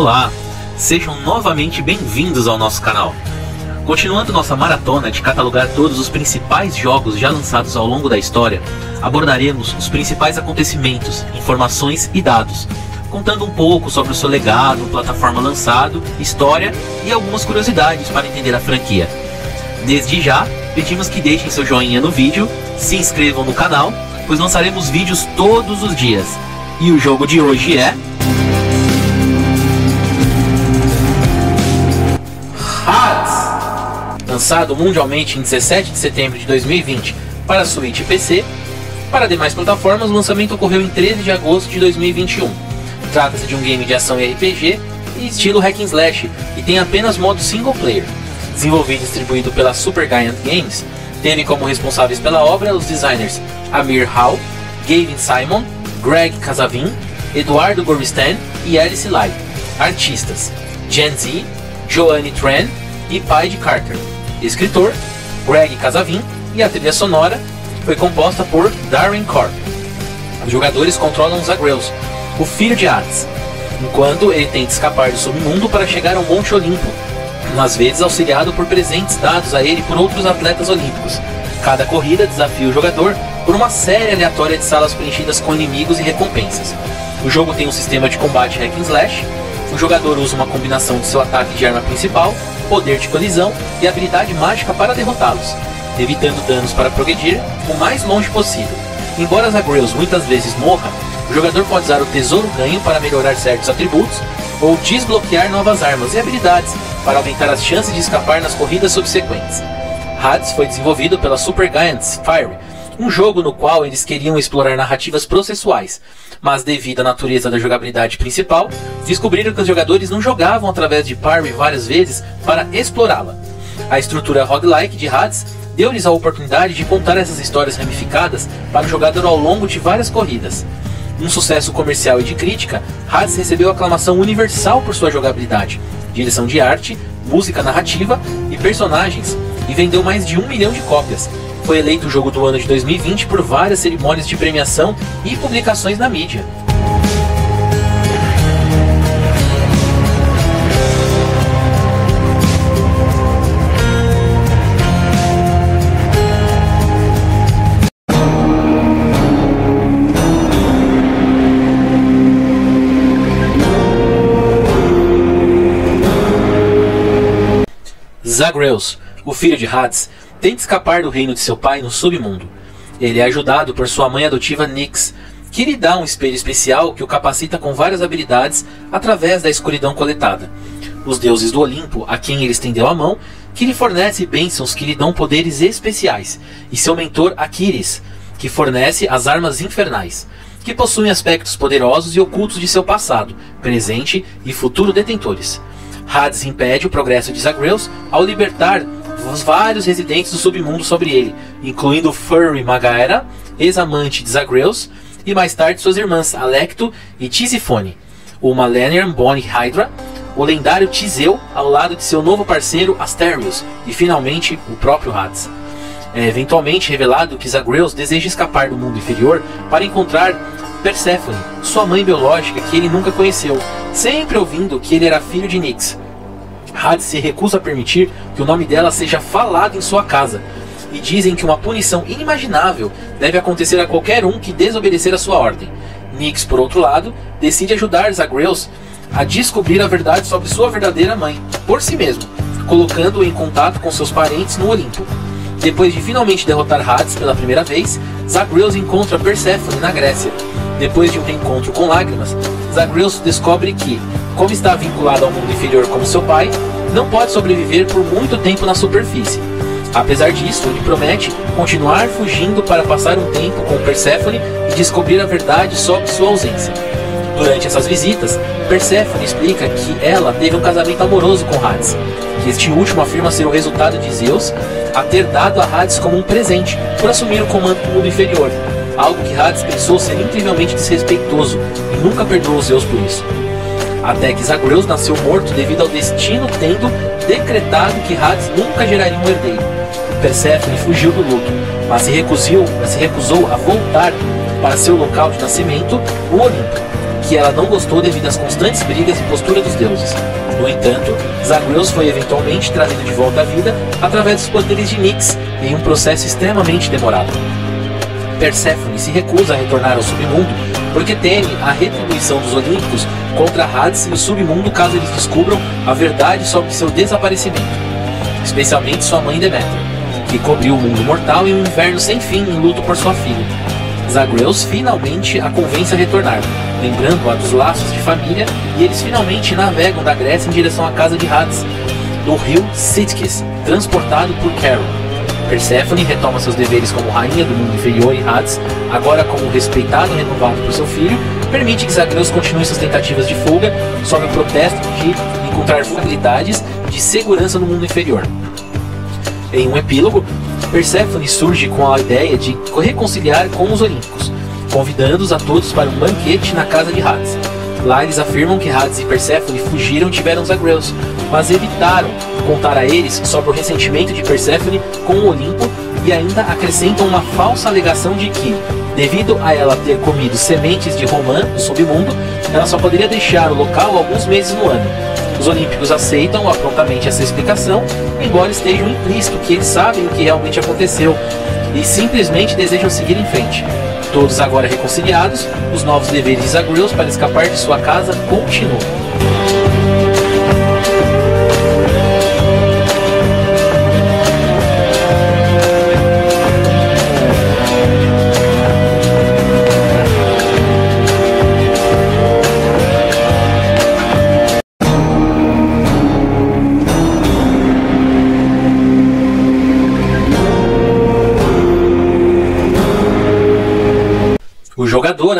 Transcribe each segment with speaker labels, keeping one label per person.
Speaker 1: Olá, sejam novamente bem-vindos ao nosso canal. Continuando nossa maratona de catalogar todos os principais jogos já lançados ao longo da história, abordaremos os principais acontecimentos, informações e dados, contando um pouco sobre o seu legado, plataforma lançado, história e algumas curiosidades para entender a franquia. Desde já, pedimos que deixem seu joinha no vídeo, se inscrevam no canal, pois lançaremos vídeos todos os dias. E o jogo de hoje é lançado mundialmente em 17 de setembro de 2020 para Switch e PC. Para demais plataformas, o lançamento ocorreu em 13 de agosto de 2021. Trata-se de um game de ação e RPG e estilo hack and slash e tem apenas modo single player. Desenvolvido e distribuído pela Super Giant Games, teve como responsáveis pela obra os designers Amir Hall, Gavin Simon, Greg Casavin, Eduardo Goristan e Alice Lai. Artistas: Gen Z, Joanne Tran e Pai Carter escritor, Greg Casavin, e a trilha sonora foi composta por Darren Corp. Os jogadores controlam Zagreus, o filho de Hades, enquanto ele tenta escapar do submundo para chegar ao Monte Olimpo, às vezes auxiliado por presentes dados a ele por outros atletas olímpicos. Cada corrida desafia o jogador por uma série aleatória de salas preenchidas com inimigos e recompensas. O jogo tem um sistema de combate hack and slash. O jogador usa uma combinação de seu ataque de arma principal poder de colisão e habilidade mágica para derrotá-los, evitando danos para progredir o mais longe possível. Embora Zagreus muitas vezes morra, o jogador pode usar o tesouro ganho para melhorar certos atributos ou desbloquear novas armas e habilidades para aumentar as chances de escapar nas corridas subsequentes. Hades foi desenvolvido pela Super Giants Fire, um jogo no qual eles queriam explorar narrativas processuais, mas devido à natureza da jogabilidade principal, descobriram que os jogadores não jogavam através de parry várias vezes para explorá-la. A estrutura roguelike de Hades deu-lhes a oportunidade de contar essas histórias ramificadas para o jogador ao longo de várias corridas. Um sucesso comercial e de crítica, Hades recebeu aclamação universal por sua jogabilidade, direção de arte, música narrativa e personagens, e vendeu mais de um milhão de cópias, foi eleito o jogo do ano de 2020 por várias cerimônias de premiação e publicações na mídia. Zagreus, o filho de Hades, tenta escapar do reino de seu pai no submundo. Ele é ajudado por sua mãe adotiva Nyx, que lhe dá um espelho especial que o capacita com várias habilidades através da escuridão coletada. Os deuses do Olimpo, a quem ele estendeu a mão, que lhe fornece bênçãos que lhe dão poderes especiais, e seu mentor Aquiles, que fornece as armas infernais, que possuem aspectos poderosos e ocultos de seu passado, presente e futuro detentores. Hades impede o progresso de Zagreus ao libertar vários residentes do submundo sobre ele, incluindo Furry Magaera, ex-amante de Zagreus, e mais tarde suas irmãs Alecto e Tisifone, o Malenian Bonnie Hydra, o lendário Tiseu ao lado de seu novo parceiro Asterios e finalmente o próprio Hades. É eventualmente revelado que Zagreus deseja escapar do mundo inferior para encontrar Perséfone, sua mãe biológica que ele nunca conheceu, sempre ouvindo que ele era filho de Nyx, Hades se recusa a permitir que o nome dela seja falado em sua casa, e dizem que uma punição inimaginável deve acontecer a qualquer um que desobedecer a sua ordem. Nyx, por outro lado, decide ajudar Zagreus a descobrir a verdade sobre sua verdadeira mãe, por si mesmo, colocando-o em contato com seus parentes no Olimpo. Depois de finalmente derrotar Hades pela primeira vez, Zagreus encontra Perséfone na Grécia. Depois de um reencontro com lágrimas, Zagreus descobre que, como está vinculado ao mundo inferior como seu pai, não pode sobreviver por muito tempo na superfície. Apesar disso, ele promete continuar fugindo para passar um tempo com Perséfone e descobrir a verdade sobre sua ausência. Durante essas visitas, Perséfone explica que ela teve um casamento amoroso com Hades, que este último afirma ser o resultado de Zeus a ter dado a Hades como um presente por assumir o comando do mundo inferior, algo que Hades pensou ser incrivelmente desrespeitoso e nunca perdoou Zeus por isso. Até que Zagreus nasceu morto devido ao destino tendo decretado que Hades nunca geraria um herdeiro. Perséfone fugiu do luto, mas se recusou, mas se recusou a voltar para seu local de nascimento, o Olimpo, que ela não gostou devido às constantes brigas e postura dos deuses. No entanto, Zagreus foi eventualmente trazido de volta à vida através dos poderes de Nyx em um processo extremamente demorado. Perséfone se recusa a retornar ao submundo porque teme a retribuição dos Olímpicos contra Hades e o submundo caso eles descubram a verdade sobre seu desaparecimento, especialmente sua mãe Deméter, que cobriu o mundo mortal em um inverno sem fim em luto por sua filha. Zagreus finalmente a convence a retornar, lembrando-a dos laços de família, e eles finalmente navegam da Grécia em direção à casa de Hades, no rio Sitkis, transportado por Carol. Perséfone retoma seus deveres como rainha do mundo inferior em Hades, agora como respeitado e renovado por seu filho, permite que Zagreus continue suas tentativas de fuga sob o protesto de encontrar habilidades de segurança no mundo inferior. Em um epílogo, Perséfone surge com a ideia de reconciliar com os Olímpicos, convidando-os a todos para um banquete na casa de Hades. Lá eles afirmam que Hades e Perséfone fugiram e tiveram Zagreus, mas evitaram contar a eles sobre o ressentimento de Perséfone com o Olimpo e ainda acrescentam uma falsa alegação de que, devido a ela ter comido sementes de romã no submundo, ela só poderia deixar o local alguns meses no ano. Os olímpicos aceitam prontamente essa explicação, embora estejam implícito que eles sabem o que realmente aconteceu e simplesmente desejam seguir em frente. Todos agora reconciliados, os novos deveres de Zagreus para escapar de sua casa continuam.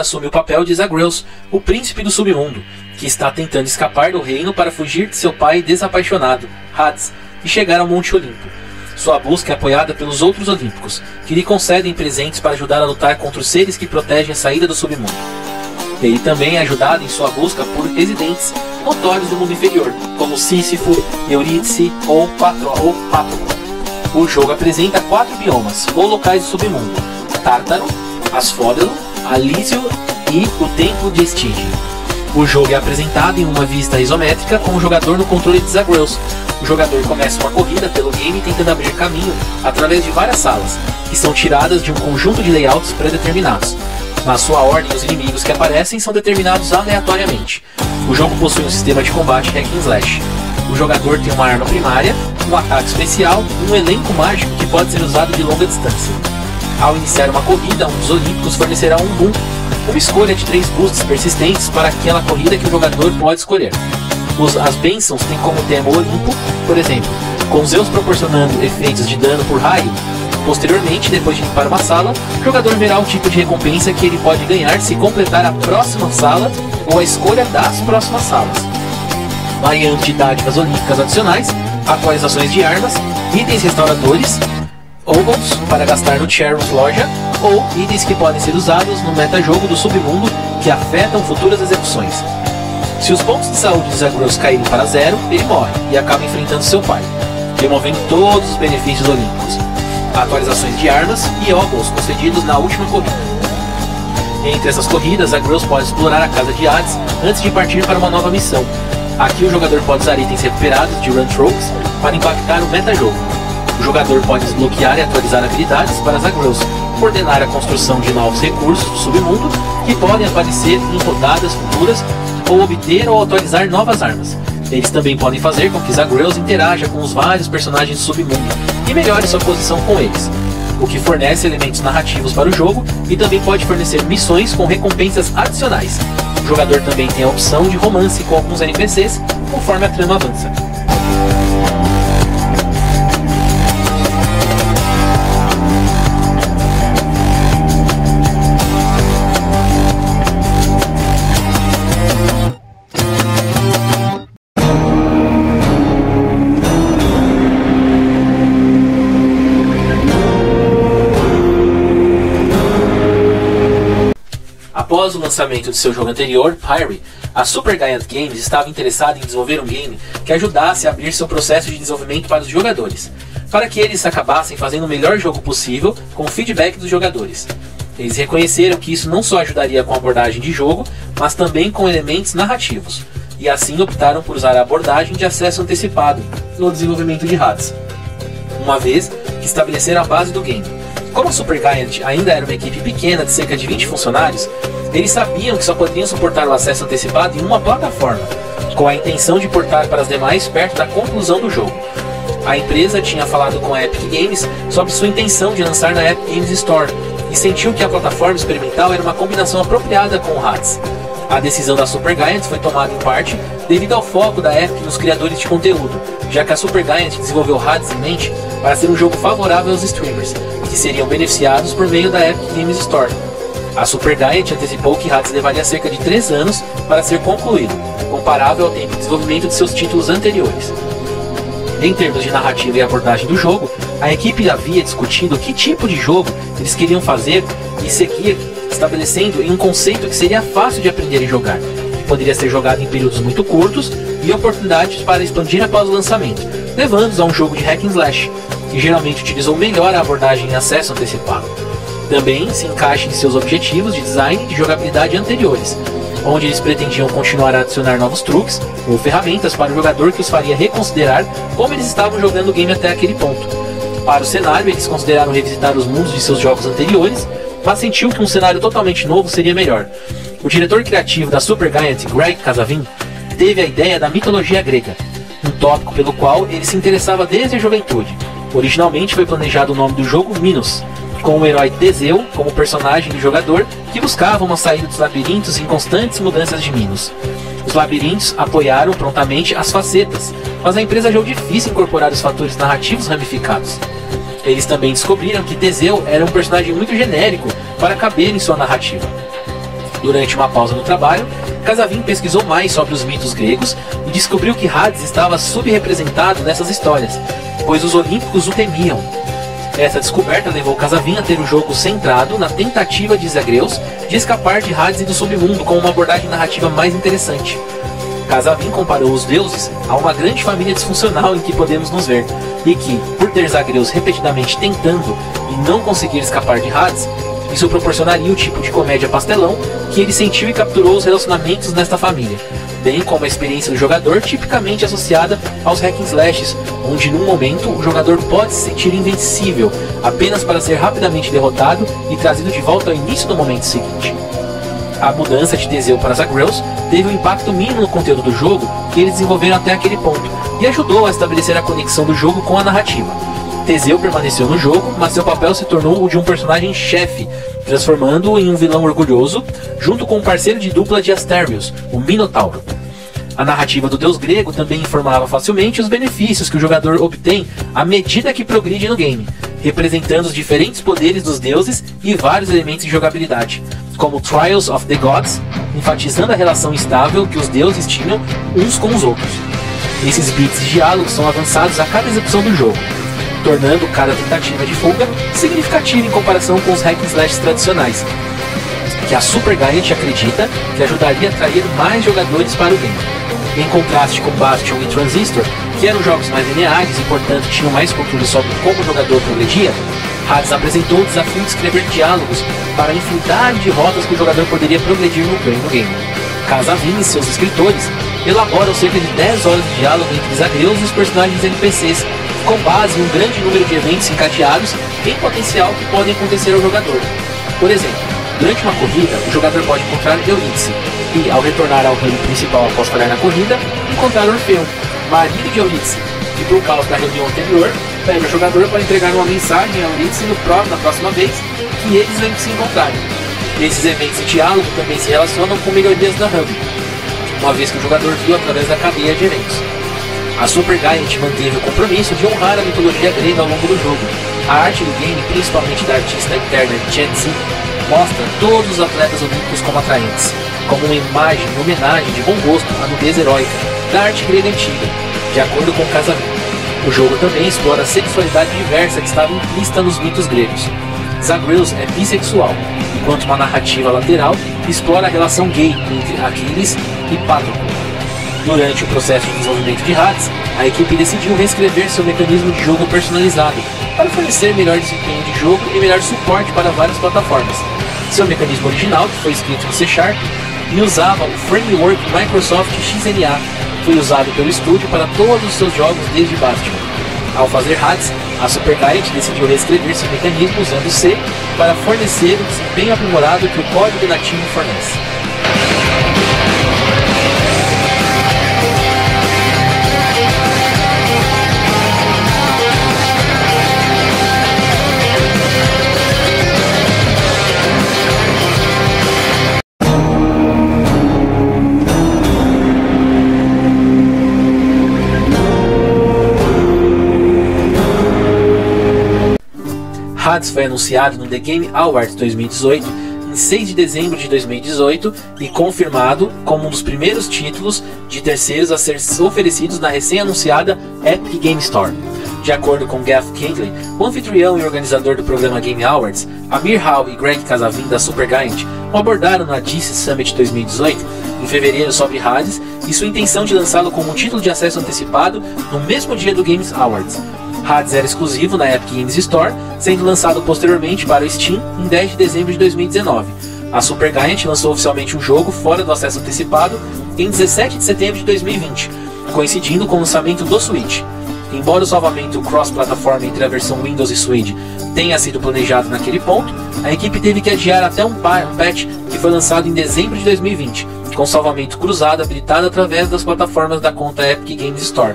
Speaker 1: Assume o papel de Zagreus, o príncipe do submundo, que está tentando escapar do reino para fugir de seu pai desapaixonado, Hades, e chegar ao Monte Olimpo. Sua busca é apoiada pelos outros Olímpicos, que lhe concedem presentes para ajudar a lutar contra os seres que protegem a saída do submundo. Ele também é ajudado em sua busca por residentes notórios do mundo inferior, como Sísifo, Eurídice ou Patro ou Pátroco. O jogo apresenta quatro biomas, ou locais do submundo: Tártaro, Asfódelo, Alísio e o Templo de Estige. O jogo é apresentado em uma vista isométrica com o jogador no controle de Zagreus. O jogador começa uma corrida pelo game tentando abrir caminho através de várias salas, que são tiradas de um conjunto de layouts pré-determinados. Na sua ordem, os inimigos que aparecem são determinados aleatoriamente. O jogo possui um sistema de combate hack and slash. O jogador tem uma arma primária, um ataque especial e um elenco mágico que pode ser usado de longa distância. Ao iniciar uma corrida, um dos olímpicos fornecerá um boom, uma escolha de três boosts persistentes para aquela corrida que o jogador pode escolher. As bênçãos têm como tema o Olimpo, por exemplo, com Zeus proporcionando efeitos de dano por raio. Posteriormente, depois de limpar uma sala, o jogador verá o tipo de recompensa que ele pode ganhar se completar a próxima sala ou a escolha das próximas salas. Variante de dádivas olímpicas adicionais, atualizações de armas, itens restauradores, Ogons para gastar no Cheryl's loja ou itens que podem ser usados no metajogo do submundo que afetam futuras execuções. Se os pontos de saúde de Zagreus caírem para zero, ele morre e acaba enfrentando seu pai, removendo todos os benefícios olímpicos, atualizações de armas e Ogons concedidos na última corrida. Entre essas corridas, Zagreus pode explorar a casa de Hades antes de partir para uma nova missão. Aqui o jogador pode usar itens recuperados de Run Tropes para impactar o metajogo. O jogador pode desbloquear e atualizar habilidades para Zagreus, coordenar a construção de novos recursos do submundo que podem aparecer em rodadas futuras ou obter ou atualizar novas armas. Eles também podem fazer com que Zagreus interaja com os vários personagens do submundo e melhore sua posição com eles, o que fornece elementos narrativos para o jogo e também pode fornecer missões com recompensas adicionais. O jogador também tem a opção de romance com alguns NPCs conforme a trama avança. Após o lançamento de seu jogo anterior, Pyre, a Super Giant Games estava interessada em desenvolver um game que ajudasse a abrir seu processo de desenvolvimento para os jogadores, para que eles acabassem fazendo o melhor jogo possível com o feedback dos jogadores. Eles reconheceram que isso não só ajudaria com a abordagem de jogo, mas também com elementos narrativos, e assim optaram por usar a abordagem de acesso antecipado no desenvolvimento de Hades, uma vez que estabeleceram a base do game. Como a Supergiant ainda era uma equipe pequena de cerca de 20 funcionários, eles sabiam que só poderiam suportar o acesso antecipado em uma plataforma, com a intenção de portar para as demais perto da conclusão do jogo. A empresa tinha falado com a Epic Games sobre sua intenção de lançar na Epic Games Store e sentiu que a plataforma experimental era uma combinação apropriada com o Hades. A decisão da Supergiant foi tomada em parte devido ao foco da Epic nos criadores de conteúdo, já que a Supergiant desenvolveu Hades em mente para ser um jogo favorável aos streamers, que seriam beneficiados por meio da Epic Games Store. A Supergiant antecipou que Hades levaria cerca de 3 anos para ser concluído, comparável ao tempo de desenvolvimento de seus títulos anteriores. Em termos de narrativa e abordagem do jogo, a equipe havia discutido que tipo de jogo eles queriam fazer e seguir estabelecendo em um conceito que seria fácil de aprender e jogar, que poderia ser jogado em períodos muito curtos e oportunidades para expandir após o lançamento, levando-os a um jogo de hack and slash, que geralmente utilizou melhor a abordagem em acesso antecipado. Também se encaixa em seus objetivos de design e de jogabilidade anteriores, onde eles pretendiam continuar a adicionar novos truques ou ferramentas para o jogador que os faria reconsiderar como eles estavam jogando o game até aquele ponto. Para o cenário, eles consideraram revisitar os mundos de seus jogos anteriores, mas sentiu que um cenário totalmente novo seria melhor. O diretor criativo da Supergiant, Greg Casavin, teve a ideia da mitologia grega, um tópico pelo qual ele se interessava desde a juventude. Originalmente foi planejado o nome do jogo Minos, com o herói Teseu como personagem do jogador que buscava uma saída dos labirintos em constantes mudanças de Minos. Os labirintos apoiaram prontamente as facetas, mas a empresa achou difícil incorporar os fatores narrativos ramificados. Eles também descobriram que Teseu era um personagem muito genérico para caber em sua narrativa. Durante uma pausa no trabalho, Casavin pesquisou mais sobre os mitos gregos e descobriu que Hades estava subrepresentado nessas histórias, pois os olímpicos o temiam essa descoberta levou Casavin a ter o jogo centrado na tentativa de Zagreus de escapar de Hades e do submundo com uma abordagem narrativa mais interessante. Casavin comparou os deuses a uma grande família disfuncional em que podemos nos ver, e que, por ter Zagreus repetidamente tentando e não conseguir escapar de Hades, isso proporcionaria o tipo de comédia pastelão que ele sentiu e capturou os relacionamentos nesta família, bem como a experiência do jogador tipicamente associada aos hack and slashes, onde num momento o jogador pode se sentir invencível apenas para ser rapidamente derrotado e trazido de volta ao início do momento seguinte. A mudança de Teseu para Zagreus teve um impacto mínimo no conteúdo do jogo que eles desenvolveram até aquele ponto e ajudou a estabelecer a conexão do jogo com a narrativa. Teseu permaneceu no jogo, mas seu papel se tornou o de um personagem chefe, transformando-o em um vilão orgulhoso, junto com um parceiro de dupla de Asterios, o Minotauro. A narrativa do deus grego também informava facilmente os benefícios que o jogador obtém à medida que progride no game, representando os diferentes poderes dos deuses e vários elementos de jogabilidade, como Trials of the Gods, enfatizando a relação estável que os deuses tinham uns com os outros. Esses bits de diálogo são avançados a cada execução do jogo, tornando cada tentativa de fuga significativa em comparação com os hack slash tradicionais, que a Super Giant acredita que ajudaria a atrair mais jogadores para o game. Em contraste com Bastion e Transistor, que eram jogos mais lineares e portanto tinham mais controle sobre como o jogador progredia, Hades apresentou o desafio de escrever diálogos para a infinidade de rotas que o jogador poderia progredir no game. Casavin e seus escritores elaboram cerca de 10 horas de diálogo entre Zagreus e os personagens NPCs, com base em um grande número de eventos encadeados em potencial que podem acontecer ao jogador. Por exemplo, durante uma corrida, o jogador pode encontrar Eurídice e, ao retornar ao reino principal após falhar na corrida, encontrar Orfeu, marido de Eurídice, que por causa da reunião anterior, pede ao jogador para entregar uma mensagem a Eurídice no próximo, na próxima vez que eles vêm se encontrarem. Esses eventos de diálogo também se relacionam com melhorias da Hub, uma vez que o jogador viu através da cadeia de eventos. A Super Giant manteve o compromisso de honrar a mitologia grega ao longo do jogo. A arte do game, principalmente da artista interna Chen Zi, mostra todos os atletas olímpicos como atraentes, como uma imagem em homenagem de bom gosto à nudez heróica da arte grega antiga, de acordo com Casavin. O jogo também explora a sexualidade diversa que estava implícita nos mitos gregos. Zagreus é bissexual, enquanto uma narrativa lateral explora a relação gay entre Aquiles e Patroclo. Durante o processo de desenvolvimento de Hades, a equipe decidiu reescrever seu mecanismo de jogo personalizado para fornecer melhor desempenho de jogo e melhor suporte para várias plataformas. Seu mecanismo original, que foi escrito em C Sharp, e usava o framework Microsoft XNA, foi usado pelo estúdio para todos os seus jogos desde Bastion. Ao fazer Hades, a Supergiant decidiu reescrever seu mecanismo usando C para fornecer o desempenho aprimorado que o código nativo fornece. Hades foi anunciado no The Game Awards 2018 em 6 de dezembro de 2018 e confirmado como um dos primeiros títulos de terceiros a ser oferecidos na recém-anunciada Epic Game Store. De acordo com Geoff Keighley, o anfitrião e organizador do programa Game Awards, Amir Hall e Greg Casavin da Supergiant abordaram na DC Summit 2018, em fevereiro, sobre Hades e sua intenção de lançá-lo como um título de acesso antecipado no mesmo dia do Games Awards. Hades era exclusivo na Epic Games Store, sendo lançado posteriormente para o Steam em 10 de dezembro de 2019. A Supergiant lançou oficialmente o jogo fora do acesso antecipado em 17 de setembro de 2020, coincidindo com o lançamento do Switch. Embora o salvamento cross-plataforma entre a versão Windows e Switch tenha sido planejado naquele ponto, a equipe teve que adiar até um patch que foi lançado em dezembro de 2020, com salvamento cruzado habilitado através das plataformas da conta Epic Games Store.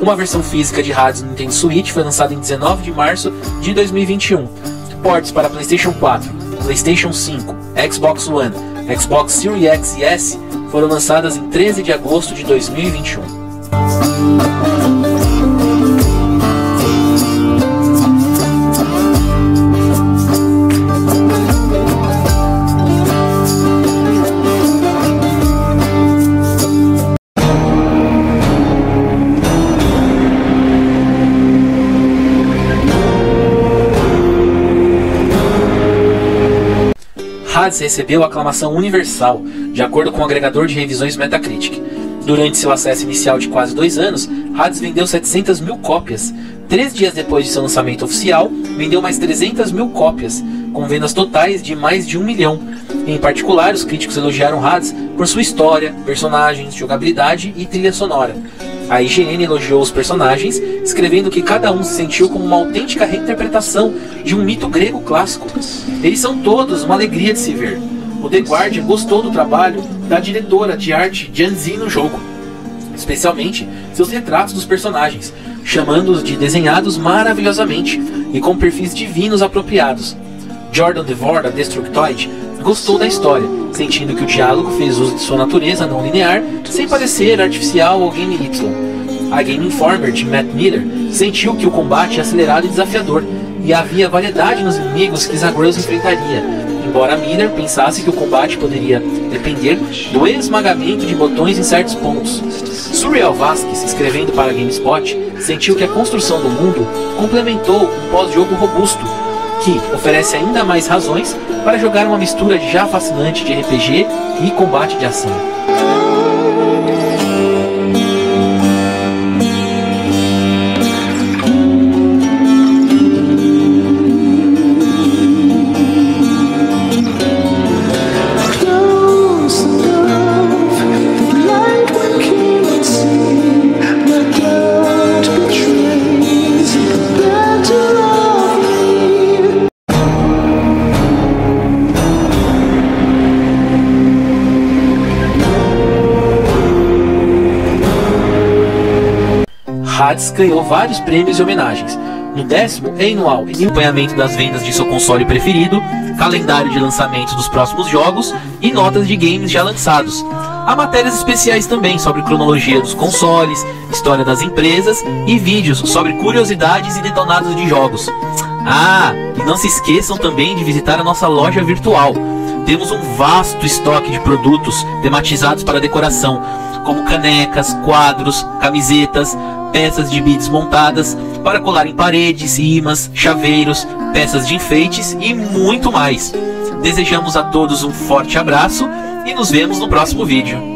Speaker 1: Uma versão física de no Nintendo Switch foi lançada em 19 de março de 2021. Ports para PlayStation 4, PlayStation 5, Xbox One, Xbox Series X e S foram lançadas em 13 de agosto de 2021. Hades recebeu aclamação universal, de acordo com o agregador de revisões Metacritic. Durante seu acesso inicial de quase dois anos, Hades vendeu 700 mil cópias. Três dias depois de seu lançamento oficial, vendeu mais 300 mil cópias, com vendas totais de mais de um milhão. Em particular, os críticos elogiaram Hades por sua história, personagens, jogabilidade e trilha sonora. A IGN elogiou os personagens, escrevendo que cada um se sentiu como uma autêntica reinterpretação de um mito grego clássico. Eles são todos uma alegria de se ver. O The Guardian gostou do trabalho da diretora de arte Janzi no jogo, especialmente seus retratos dos personagens, chamando-os de desenhados maravilhosamente e com perfis divinos apropriados. Jordan Devore, da Destructoid, gostou da história, sentindo que o diálogo fez uso de sua natureza não linear, sem parecer artificial ou game Y. A Game Informer de Matt Miller sentiu que o combate é acelerado e desafiador, e havia variedade nos inimigos que Zagreus enfrentaria, embora Miller pensasse que o combate poderia depender do esmagamento de botões em certos pontos. Surreal Vasquez, escrevendo para GameSpot, sentiu que a construção do mundo complementou um pós-jogo robusto, que oferece ainda mais razões para jogar uma mistura já fascinante de RPG e combate de ação. Hades ganhou vários prêmios e homenagens. No décimo, anual acompanhamento das vendas de seu console preferido, calendário de lançamentos dos próximos jogos e notas de games já lançados. Há matérias especiais também sobre cronologia dos consoles, história das empresas e vídeos sobre curiosidades e detonados de jogos. Ah, e não se esqueçam também de visitar a nossa loja virtual. Temos um vasto estoque de produtos tematizados para decoração, como canecas, quadros, camisetas, peças de bits montadas para colar em paredes, imãs, chaveiros, peças de enfeites e muito mais. Desejamos a todos um forte abraço e nos vemos no próximo vídeo.